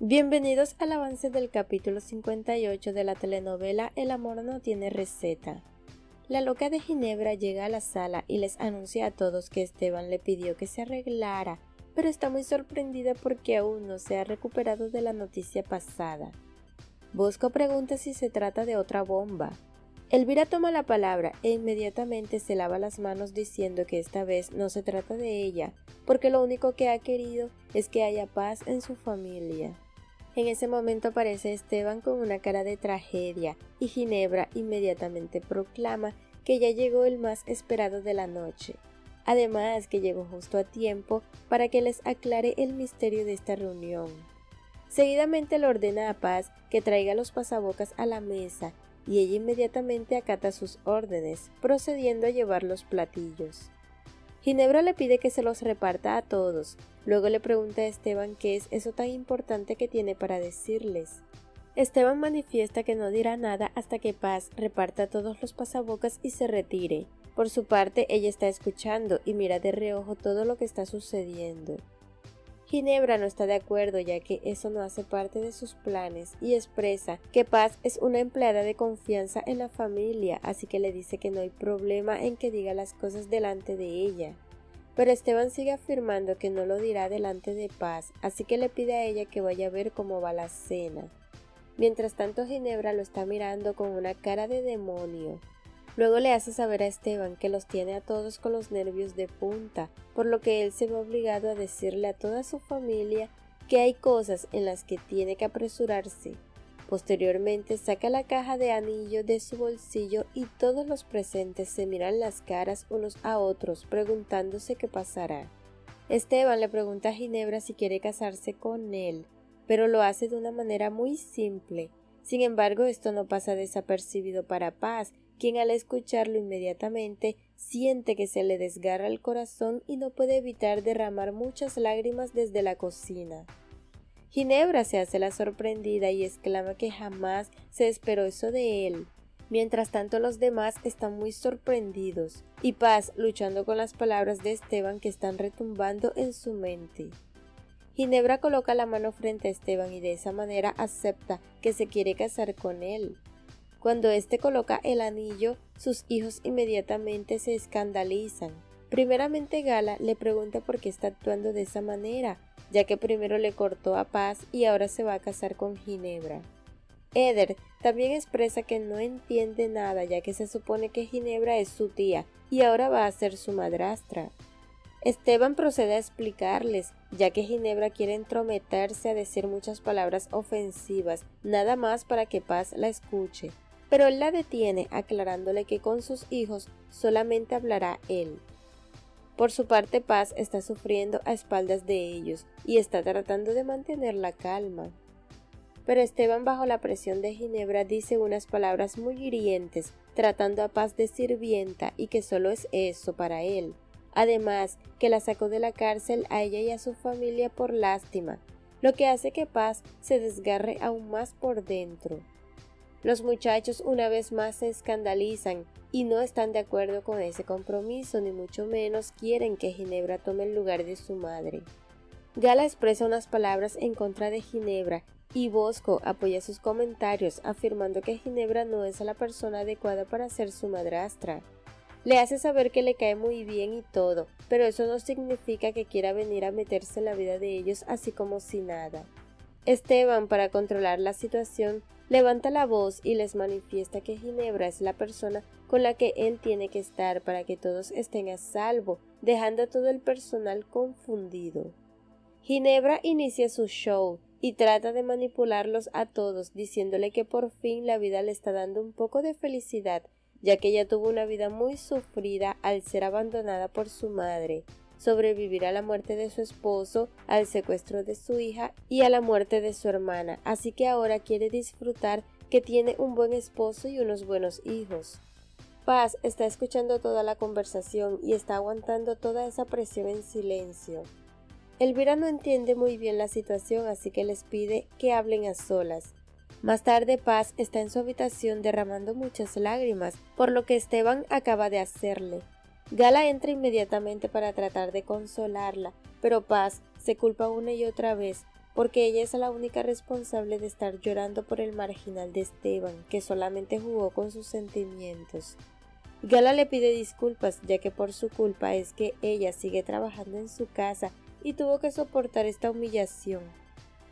Bienvenidos al avance del capítulo 58 de la telenovela El amor no tiene receta. La loca de Ginebra llega a la sala y les anuncia a todos que Esteban le pidió que se arreglara, pero está muy sorprendida porque aún no se ha recuperado de la noticia pasada. Bosco pregunta si se trata de otra bomba. Elvira toma la palabra e inmediatamente se lava las manos diciendo que esta vez no se trata de ella, porque lo único que ha querido es que haya paz en su familia. En ese momento aparece Esteban con una cara de tragedia y Ginebra inmediatamente proclama que ya llegó el más esperado de la noche. Además que llegó justo a tiempo para que les aclare el misterio de esta reunión. Seguidamente le ordena a Paz que traiga los pasabocas a la mesa y ella inmediatamente acata sus órdenes, procediendo a llevar los platillos. Ginebra le pide que se los reparta a todos. Luego le pregunta a Esteban qué es eso tan importante que tiene para decirles. Esteban manifiesta que no dirá nada hasta que Paz reparta todos los pasabocas y se retire. Por su parte, ella está escuchando y mira de reojo todo lo que está sucediendo. Ginebra no está de acuerdo ya que eso no hace parte de sus planes y expresa que Paz es una empleada de confianza en la familia, así que le dice que no hay problema en que diga las cosas delante de ella. Pero Esteban sigue afirmando que no lo dirá delante de Paz, así que le pide a ella que vaya a ver cómo va la cena. Mientras tanto Ginebra lo está mirando con una cara de demonio. Luego le hace saber a Esteban que los tiene a todos con los nervios de punta, por lo que él se ve obligado a decirle a toda su familia que hay cosas en las que tiene que apresurarse. Posteriormente saca la caja de anillo de su bolsillo y todos los presentes se miran las caras unos a otros preguntándose qué pasará. Esteban le pregunta a Ginebra si quiere casarse con él, pero lo hace de una manera muy simple. Sin embargo, esto no pasa desapercibido para Paz, quien al escucharlo inmediatamente siente que se le desgarra el corazón y no puede evitar derramar muchas lágrimas desde la cocina. Ginebra se hace la sorprendida y exclama que jamás se esperó eso de él. Mientras tanto los demás están muy sorprendidos y Paz luchando con las palabras de Esteban que están retumbando en su mente. Ginebra coloca la mano frente a Esteban y de esa manera acepta que se quiere casar con él. Cuando éste coloca el anillo, sus hijos inmediatamente se escandalizan. Primeramente Gala le pregunta por qué está actuando de esa manera, ya que primero le cortó a Paz y ahora se va a casar con Ginebra. Eder también expresa que no entiende nada ya que se supone que Ginebra es su tía y ahora va a ser su madrastra. Esteban procede a explicarles, ya que Ginebra quiere entrometerse a decir muchas palabras ofensivas, nada más para que Paz la escuche pero él la detiene aclarándole que con sus hijos solamente hablará él. Por su parte, Paz está sufriendo a espaldas de ellos y está tratando de mantener la calma. Pero Esteban, bajo la presión de Ginebra, dice unas palabras muy hirientes, tratando a Paz de sirvienta y que solo es eso para él. Además, que la sacó de la cárcel a ella y a su familia por lástima, lo que hace que Paz se desgarre aún más por dentro. Los muchachos una vez más se escandalizan y no están de acuerdo con ese compromiso, ni mucho menos quieren que Ginebra tome el lugar de su madre. Gala expresa unas palabras en contra de Ginebra y Bosco apoya sus comentarios afirmando que Ginebra no es la persona adecuada para ser su madrastra. Le hace saber que le cae muy bien y todo, pero eso no significa que quiera venir a meterse en la vida de ellos así como si nada. Esteban, para controlar la situación, levanta la voz y les manifiesta que Ginebra es la persona con la que él tiene que estar para que todos estén a salvo, dejando a todo el personal confundido. Ginebra inicia su show y trata de manipularlos a todos diciéndole que por fin la vida le está dando un poco de felicidad, ya que ella tuvo una vida muy sufrida al ser abandonada por su madre, sobrevivir a la muerte de su esposo, al secuestro de su hija y a la muerte de su hermana, así que ahora quiere disfrutar que tiene un buen esposo y unos buenos hijos. Paz está escuchando toda la conversación y está aguantando toda esa presión en silencio. Elvira no entiende muy bien la situación, así que les pide que hablen a solas. Más tarde Paz está en su habitación derramando muchas lágrimas por lo que Esteban acaba de hacerle. Gala entra inmediatamente para tratar de consolarla, pero Paz se culpa una y otra vez porque ella es la única responsable de estar llorando por el marginal de Esteban, que solamente jugó con sus sentimientos. Gala le pide disculpas, ya que por su culpa es que ella sigue trabajando en su casa y tuvo que soportar esta humillación.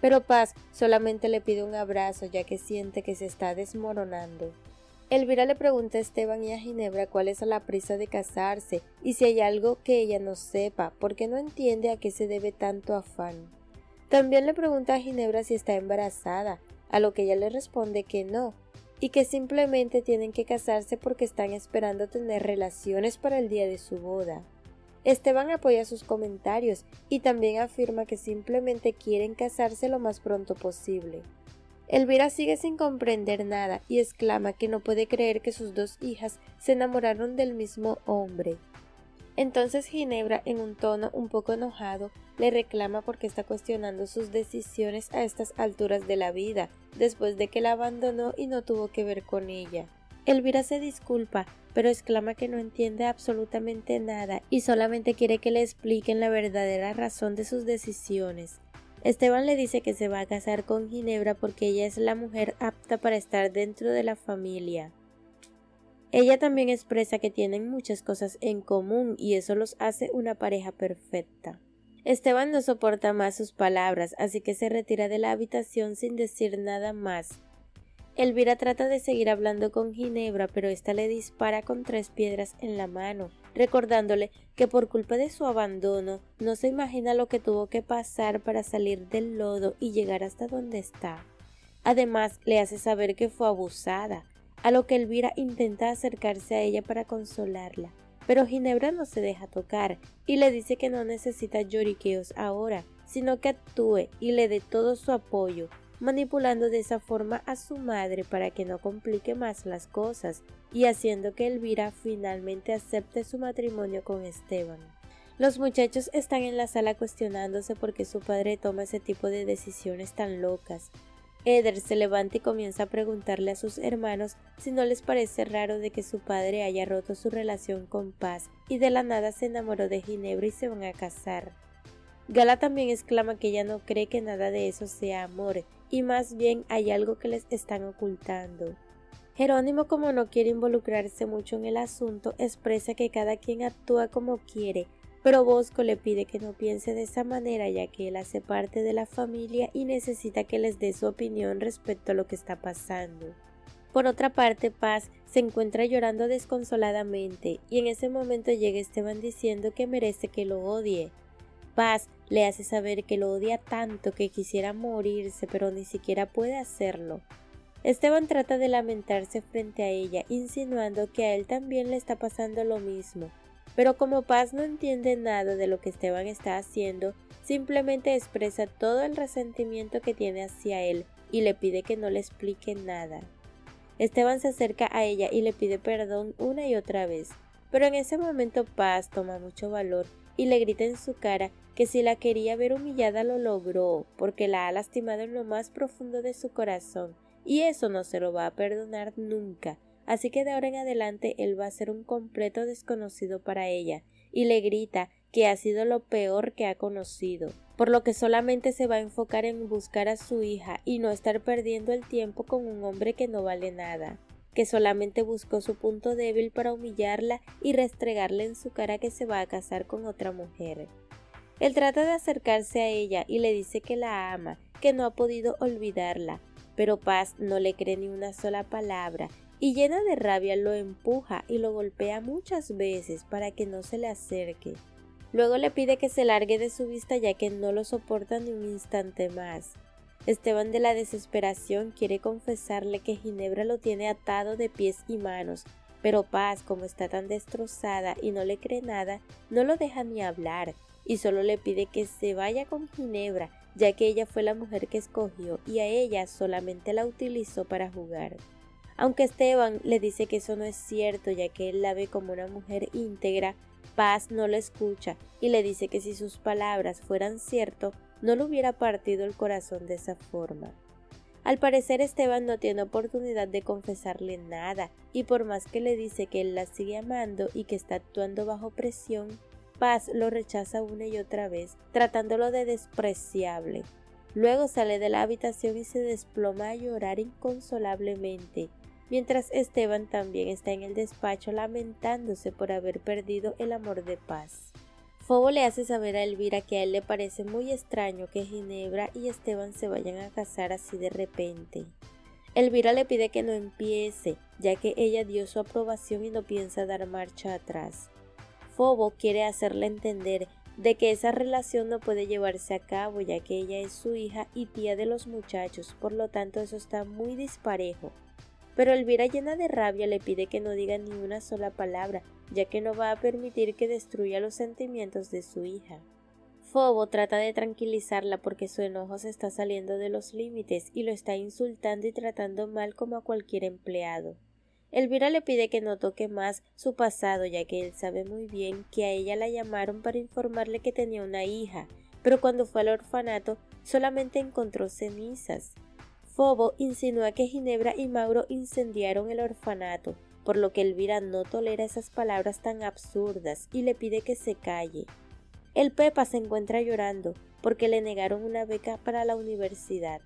Pero Paz solamente le pide un abrazo, ya que siente que se está desmoronando. Elvira le pregunta a Esteban y a Ginebra cuál es la prisa de casarse y si hay algo que ella no sepa, porque no entiende a qué se debe tanto afán. También le pregunta a Ginebra si está embarazada, a lo que ella le responde que no, y que simplemente tienen que casarse porque están esperando tener relaciones para el día de su boda. Esteban apoya sus comentarios y también afirma que simplemente quieren casarse lo más pronto posible. Elvira sigue sin comprender nada y exclama que no puede creer que sus dos hijas se enamoraron del mismo hombre. Entonces Ginebra, en un tono un poco enojado, le reclama porque está cuestionando sus decisiones a estas alturas de la vida, después de que la abandonó y no tuvo que ver con ella. Elvira se disculpa, pero exclama que no entiende absolutamente nada y solamente quiere que le expliquen la verdadera razón de sus decisiones. Esteban le dice que se va a casar con Ginebra porque ella es la mujer apta para estar dentro de la familia. Ella también expresa que tienen muchas cosas en común y eso los hace una pareja perfecta. Esteban no soporta más sus palabras, así que se retira de la habitación sin decir nada más Elvira trata de seguir hablando con Ginebra, pero ésta le dispara con tres piedras en la mano, recordándole que por culpa de su abandono no se imagina lo que tuvo que pasar para salir del lodo y llegar hasta donde está. Además, le hace saber que fue abusada, a lo que Elvira intenta acercarse a ella para consolarla. Pero Ginebra no se deja tocar y le dice que no necesita lloriqueos ahora, sino que actúe y le dé todo su apoyo, manipulando de esa forma a su madre para que no complique más las cosas y haciendo que Elvira finalmente acepte su matrimonio con Esteban. Los muchachos están en la sala cuestionándose por qué su padre toma ese tipo de decisiones tan locas. Eder se levanta y comienza a preguntarle a sus hermanos si no les parece raro de que su padre haya roto su relación con Paz y de la nada se enamoró de Ginebra y se van a casar. Gala también exclama que ella no cree que nada de eso sea amor y más bien hay algo que les están ocultando. Jerónimo, como no quiere involucrarse mucho en el asunto, expresa que cada quien actúa como quiere, pero Bosco le pide que no piense de esa manera ya que él hace parte de la familia y necesita que les dé su opinión respecto a lo que está pasando. Por otra parte, Paz se encuentra llorando desconsoladamente y en ese momento llega Esteban diciendo que merece que lo odie. Paz le hace saber que lo odia tanto que quisiera morirse, pero ni siquiera puede hacerlo. Esteban trata de lamentarse frente a ella, insinuando que a él también le está pasando lo mismo. Pero como Paz no entiende nada de lo que Esteban está haciendo, simplemente expresa todo el resentimiento que tiene hacia él y le pide que no le explique nada. Esteban se acerca a ella y le pide perdón una y otra vez, pero en ese momento Paz toma mucho valor y le grita en su cara que si la quería ver humillada lo logró, porque la ha lastimado en lo más profundo de su corazón, y eso no se lo va a perdonar nunca, así que de ahora en adelante él va a ser un completo desconocido para ella, y le grita que ha sido lo peor que ha conocido, por lo que solamente se va a enfocar en buscar a su hija y no estar perdiendo el tiempo con un hombre que no vale nada que solamente buscó su punto débil para humillarla y restregarle en su cara que se va a casar con otra mujer. Él trata de acercarse a ella y le dice que la ama, que no ha podido olvidarla, pero Paz no le cree ni una sola palabra y llena de rabia lo empuja y lo golpea muchas veces para que no se le acerque. Luego le pide que se largue de su vista ya que no lo soporta ni un instante más. Esteban de la desesperación quiere confesarle que Ginebra lo tiene atado de pies y manos, pero Paz, como está tan destrozada y no le cree nada, no lo deja ni hablar y solo le pide que se vaya con Ginebra, ya que ella fue la mujer que escogió y a ella solamente la utilizó para jugar. Aunque Esteban le dice que eso no es cierto, ya que él la ve como una mujer íntegra, Paz no lo escucha y le dice que si sus palabras fueran cierto, no le hubiera partido el corazón de esa forma. Al parecer Esteban no tiene oportunidad de confesarle nada, y por más que le dice que él la sigue amando y que está actuando bajo presión, Paz lo rechaza una y otra vez, tratándolo de despreciable. Luego sale de la habitación y se desploma a llorar inconsolablemente, mientras Esteban también está en el despacho lamentándose por haber perdido el amor de paz. Fobo le hace saber a Elvira que a él le parece muy extraño que Ginebra y Esteban se vayan a casar así de repente. Elvira le pide que no empiece, ya que ella dio su aprobación y no piensa dar marcha atrás. Fobo quiere hacerle entender de que esa relación no puede llevarse a cabo ya que ella es su hija y tía de los muchachos, por lo tanto eso está muy disparejo. Pero Elvira llena de rabia le pide que no diga ni una sola palabra, ya que no va a permitir que destruya los sentimientos de su hija. Fobo trata de tranquilizarla porque su enojo se está saliendo de los límites y lo está insultando y tratando mal como a cualquier empleado. Elvira le pide que no toque más su pasado ya que él sabe muy bien que a ella la llamaron para informarle que tenía una hija, pero cuando fue al orfanato solamente encontró cenizas. Fobo insinúa que Ginebra y Mauro incendiaron el orfanato, por lo que Elvira no tolera esas palabras tan absurdas y le pide que se calle. El Pepa se encuentra llorando porque le negaron una beca para la universidad.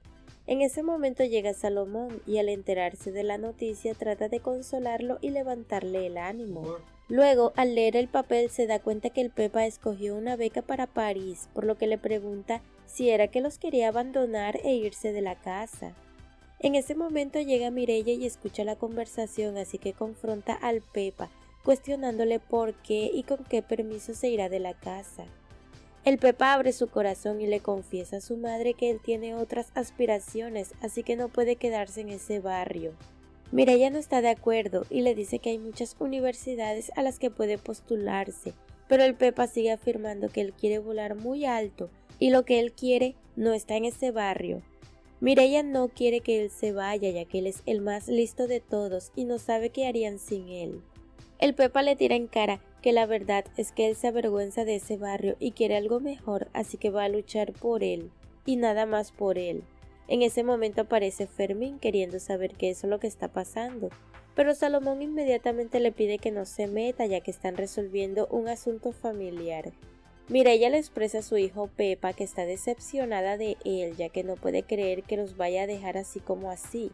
En ese momento llega Salomón y al enterarse de la noticia trata de consolarlo y levantarle el ánimo. Luego, al leer el papel, se da cuenta que el Pepa escogió una beca para París, por lo que le pregunta si era que los quería abandonar e irse de la casa. En ese momento llega Mirella y escucha la conversación, así que confronta al Pepa, cuestionándole por qué y con qué permiso se irá de la casa. El Pepa abre su corazón y le confiesa a su madre que él tiene otras aspiraciones, así que no puede quedarse en ese barrio. Mireya no está de acuerdo y le dice que hay muchas universidades a las que puede postularse, pero el Pepa sigue afirmando que él quiere volar muy alto y lo que él quiere no está en ese barrio. Mireya no quiere que él se vaya ya que él es el más listo de todos y no sabe qué harían sin él. El Pepa le tira en cara que la verdad es que él se avergüenza de ese barrio y quiere algo mejor, así que va a luchar por él, y nada más por él. En ese momento aparece Fermín queriendo saber qué es lo que está pasando, pero Salomón inmediatamente le pide que no se meta ya que están resolviendo un asunto familiar. Mireya le expresa a su hijo Pepa que está decepcionada de él ya que no puede creer que los vaya a dejar así como así.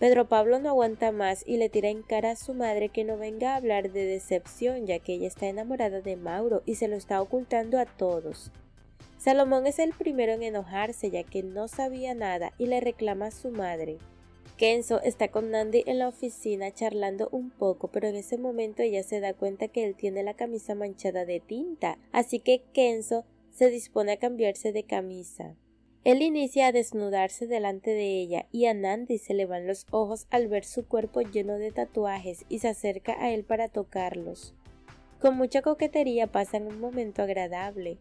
Pedro Pablo no aguanta más y le tira en cara a su madre que no venga a hablar de decepción ya que ella está enamorada de Mauro y se lo está ocultando a todos. Salomón es el primero en enojarse ya que no sabía nada y le reclama a su madre. Kenzo está con Nandi en la oficina charlando un poco, pero en ese momento ella se da cuenta que él tiene la camisa manchada de tinta, así que Kenzo se dispone a cambiarse de camisa. Él inicia a desnudarse delante de ella y a Nandi se le van los ojos al ver su cuerpo lleno de tatuajes y se acerca a él para tocarlos. Con mucha coquetería pasan un momento agradable.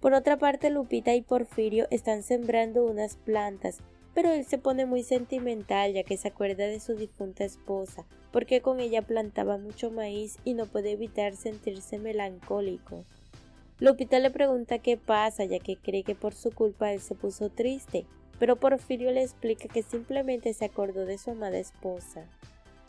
Por otra parte, Lupita y Porfirio están sembrando unas plantas, pero él se pone muy sentimental ya que se acuerda de su difunta esposa, porque con ella plantaba mucho maíz y no puede evitar sentirse melancólico. Lupita le pregunta qué pasa, ya que cree que por su culpa él se puso triste, pero Porfirio le explica que simplemente se acordó de su amada esposa.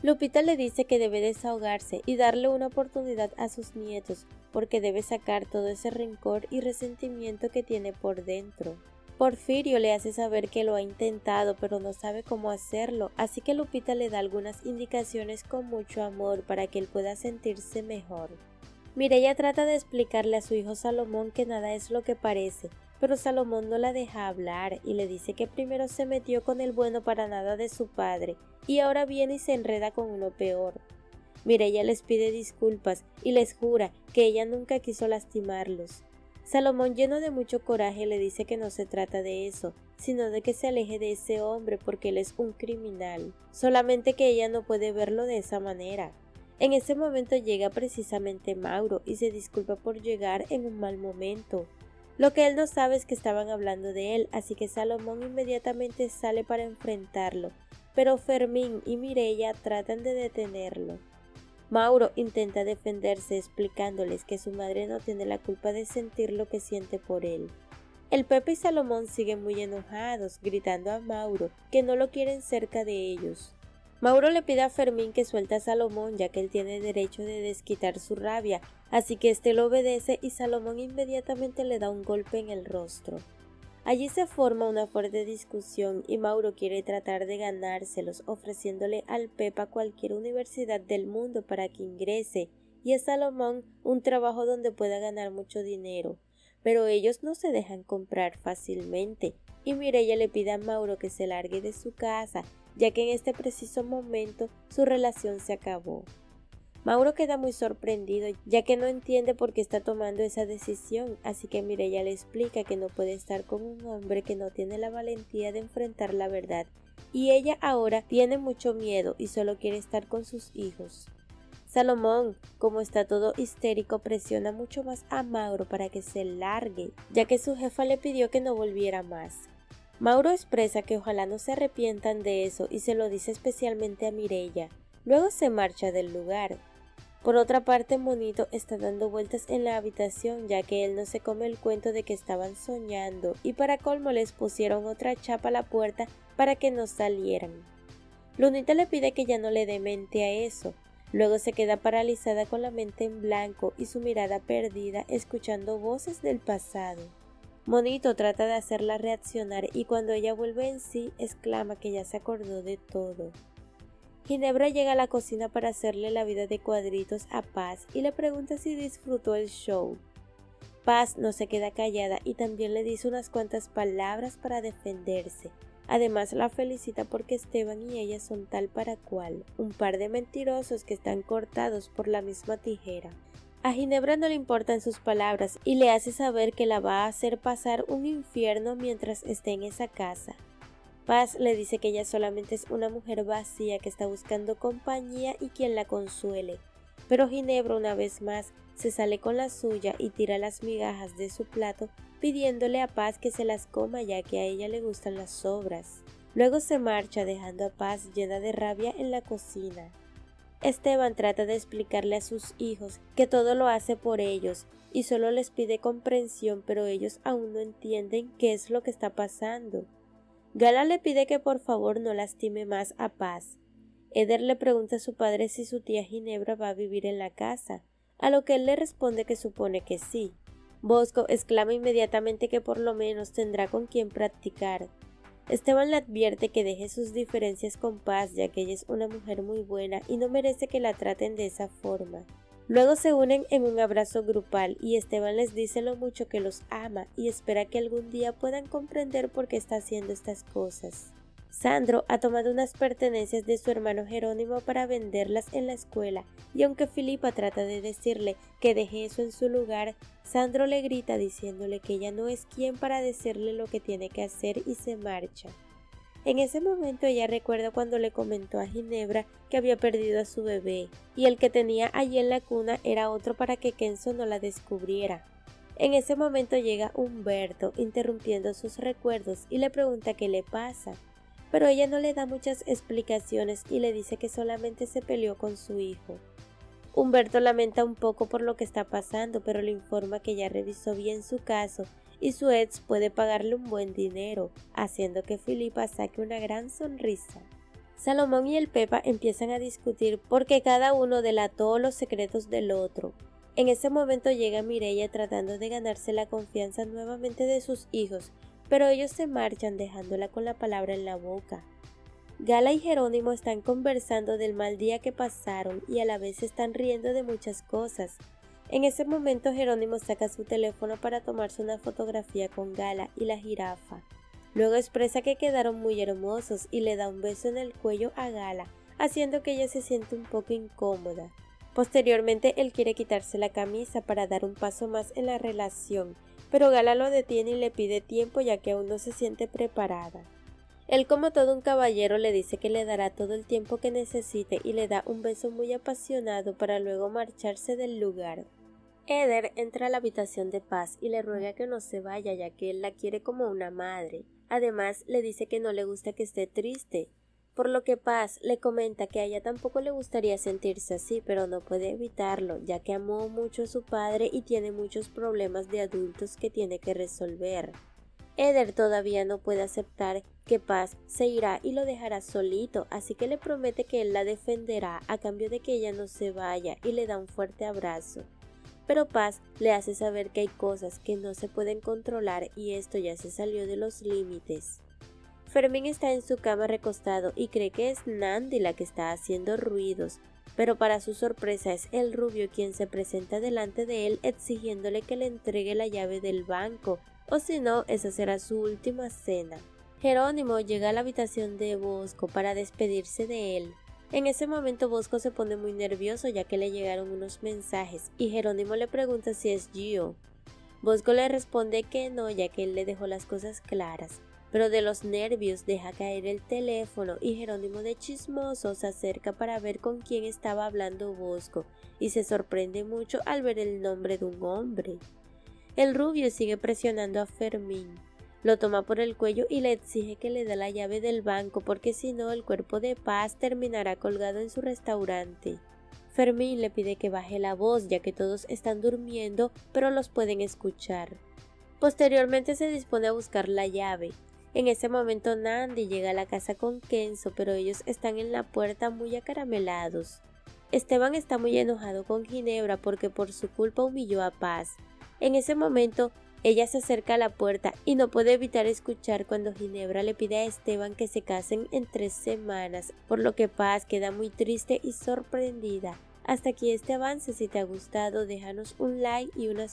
Lupita le dice que debe desahogarse y darle una oportunidad a sus nietos, porque debe sacar todo ese rencor y resentimiento que tiene por dentro. Porfirio le hace saber que lo ha intentado pero no sabe cómo hacerlo, así que Lupita le da algunas indicaciones con mucho amor para que él pueda sentirse mejor. Mireya trata de explicarle a su hijo Salomón que nada es lo que parece, pero Salomón no la deja hablar y le dice que primero se metió con el bueno para nada de su padre y ahora viene y se enreda con uno peor. Mireya les pide disculpas y les jura que ella nunca quiso lastimarlos. Salomón lleno de mucho coraje le dice que no se trata de eso, sino de que se aleje de ese hombre porque él es un criminal, solamente que ella no puede verlo de esa manera. En ese momento llega precisamente Mauro y se disculpa por llegar en un mal momento. Lo que él no sabe es que estaban hablando de él, así que Salomón inmediatamente sale para enfrentarlo, pero Fermín y Mirella tratan de detenerlo. Mauro intenta defenderse explicándoles que su madre no tiene la culpa de sentir lo que siente por él. El Pepe y Salomón siguen muy enojados, gritando a Mauro que no lo quieren cerca de ellos. Mauro le pide a Fermín que suelte a Salomón ya que él tiene derecho de desquitar su rabia, así que éste lo obedece y Salomón inmediatamente le da un golpe en el rostro. Allí se forma una fuerte discusión y Mauro quiere tratar de ganárselos ofreciéndole al Pepa cualquier universidad del mundo para que ingrese y a Salomón un trabajo donde pueda ganar mucho dinero. Pero ellos no se dejan comprar fácilmente y Mireya le pide a Mauro que se largue de su casa ya que en este preciso momento su relación se acabó. Mauro queda muy sorprendido ya que no entiende por qué está tomando esa decisión, así que Mireya le explica que no puede estar con un hombre que no tiene la valentía de enfrentar la verdad y ella ahora tiene mucho miedo y solo quiere estar con sus hijos. Salomón, como está todo histérico, presiona mucho más a Mauro para que se largue, ya que su jefa le pidió que no volviera más. Mauro expresa que ojalá no se arrepientan de eso y se lo dice especialmente a Mireya. Luego se marcha del lugar, por otra parte, Monito está dando vueltas en la habitación ya que él no se come el cuento de que estaban soñando y para colmo les pusieron otra chapa a la puerta para que no salieran. Lunita le pide que ya no le dé mente a eso. Luego se queda paralizada con la mente en blanco y su mirada perdida escuchando voces del pasado. Monito trata de hacerla reaccionar y cuando ella vuelve en sí exclama que ya se acordó de todo. Ginebra llega a la cocina para hacerle la vida de cuadritos a Paz y le pregunta si disfrutó el show. Paz no se queda callada y también le dice unas cuantas palabras para defenderse. Además la felicita porque Esteban y ella son tal para cual, un par de mentirosos que están cortados por la misma tijera. A Ginebra no le importan sus palabras y le hace saber que la va a hacer pasar un infierno mientras esté en esa casa. Paz le dice que ella solamente es una mujer vacía que está buscando compañía y quien la consuele. Pero Ginebra una vez más se sale con la suya y tira las migajas de su plato pidiéndole a Paz que se las coma ya que a ella le gustan las sobras. Luego se marcha dejando a Paz llena de rabia en la cocina. Esteban trata de explicarle a sus hijos que todo lo hace por ellos y solo les pide comprensión pero ellos aún no entienden qué es lo que está pasando. Gala le pide que por favor no lastime más a Paz. Eder le pregunta a su padre si su tía Ginebra va a vivir en la casa, a lo que él le responde que supone que sí. Bosco exclama inmediatamente que por lo menos tendrá con quien practicar. Esteban le advierte que deje sus diferencias con Paz ya que ella es una mujer muy buena y no merece que la traten de esa forma. Luego se unen en un abrazo grupal y Esteban les dice lo mucho que los ama y espera que algún día puedan comprender por qué está haciendo estas cosas. Sandro ha tomado unas pertenencias de su hermano Jerónimo para venderlas en la escuela y aunque Filipa trata de decirle que deje eso en su lugar, Sandro le grita diciéndole que ella no es quien para decirle lo que tiene que hacer y se marcha. En ese momento ella recuerda cuando le comentó a Ginebra que había perdido a su bebé, y el que tenía allí en la cuna era otro para que Kenzo no la descubriera. En ese momento llega Humberto interrumpiendo sus recuerdos y le pregunta qué le pasa, pero ella no le da muchas explicaciones y le dice que solamente se peleó con su hijo. Humberto lamenta un poco por lo que está pasando, pero le informa que ya revisó bien su caso y su ex puede pagarle un buen dinero, haciendo que Filipa saque una gran sonrisa. Salomón y el Pepa empiezan a discutir porque cada uno delató los secretos del otro. En ese momento llega Mireya tratando de ganarse la confianza nuevamente de sus hijos, pero ellos se marchan dejándola con la palabra en la boca. Gala y Jerónimo están conversando del mal día que pasaron y a la vez están riendo de muchas cosas, en ese momento Jerónimo saca su teléfono para tomarse una fotografía con Gala y la jirafa. Luego expresa que quedaron muy hermosos y le da un beso en el cuello a Gala, haciendo que ella se siente un poco incómoda. Posteriormente él quiere quitarse la camisa para dar un paso más en la relación, pero Gala lo detiene y le pide tiempo ya que aún no se siente preparada. Él como todo un caballero le dice que le dará todo el tiempo que necesite y le da un beso muy apasionado para luego marcharse del lugar. Eder entra a la habitación de Paz y le ruega que no se vaya ya que él la quiere como una madre. Además le dice que no le gusta que esté triste, por lo que Paz le comenta que a ella tampoco le gustaría sentirse así, pero no puede evitarlo, ya que amó mucho a su padre y tiene muchos problemas de adultos que tiene que resolver. Eder todavía no puede aceptar que Paz se irá y lo dejará solito, así que le promete que él la defenderá a cambio de que ella no se vaya y le da un fuerte abrazo. Pero Paz le hace saber que hay cosas que no se pueden controlar y esto ya se salió de los límites. Fermín está en su cama recostado y cree que es Nandi la que está haciendo ruidos, pero para su sorpresa es el rubio quien se presenta delante de él exigiéndole que le entregue la llave del banco, o si no, esa será su última cena. Jerónimo llega a la habitación de Bosco para despedirse de él. En ese momento Bosco se pone muy nervioso ya que le llegaron unos mensajes y Jerónimo le pregunta si es Gio. Bosco le responde que no ya que él le dejó las cosas claras, pero de los nervios deja caer el teléfono y Jerónimo de chismoso se acerca para ver con quién estaba hablando Bosco y se sorprende mucho al ver el nombre de un hombre. El rubio sigue presionando a Fermín. Lo toma por el cuello y le exige que le dé la llave del banco porque si no el cuerpo de paz terminará colgado en su restaurante. Fermín le pide que baje la voz ya que todos están durmiendo pero los pueden escuchar. Posteriormente se dispone a buscar la llave. En ese momento Nandi llega a la casa con Kenzo pero ellos están en la puerta muy acaramelados. Esteban está muy enojado con Ginebra porque por su culpa humilló a Paz. En ese momento ella se acerca a la puerta y no puede evitar escuchar cuando Ginebra le pide a Esteban que se casen en tres semanas, por lo que Paz queda muy triste y sorprendida. Hasta aquí este avance, si te ha gustado déjanos un like y una